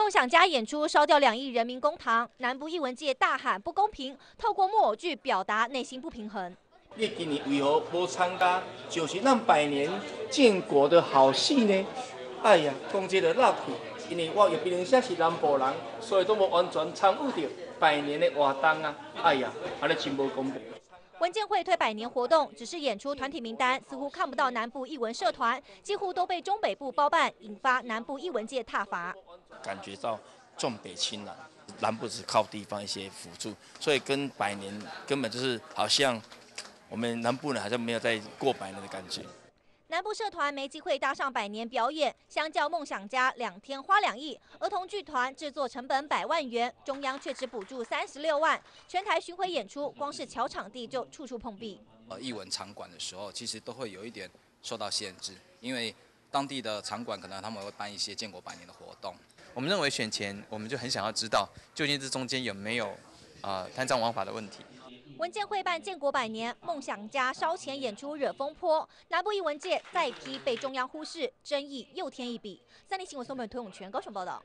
梦想家演出烧掉两亿人民公堂，南部艺文界大喊不公平，透过木偶剧表达内心不平衡。你今年为何无参加？就是咱百年建国的好戏呢？哎呀，讲这个落去，因为我有别人说是南部人，所以都无完全参与到百年的活动啊！哎呀，安尼真无公平。文建会推百年活动，只是演出团体名单，似乎看不到南部艺文社团，几乎都被中北部包办，引发南部艺文界挞伐。感觉到重北轻南，南部只靠地方一些辅助，所以跟百年根本就是好像我们南部人好像没有在过百年的感觉。南部社团没机会搭上百年表演，相较梦想家两天花两亿，儿童剧团制作成本百万元，中央却只补助三十六万，全台巡回演出，光是瞧场地就处处碰壁。呃，艺文场馆的时候，其实都会有一点受到限制，因为当地的场馆可能他们会办一些建国百年的活动。我们认为选前，我们就很想要知道，究竟这中间有没有啊贪赃枉法的问题。文件会办建国百年，梦想家烧钱演出惹风波，南部一文件再批被中央忽视，争议又添一笔。三立新闻宋本涂永全高雄报道。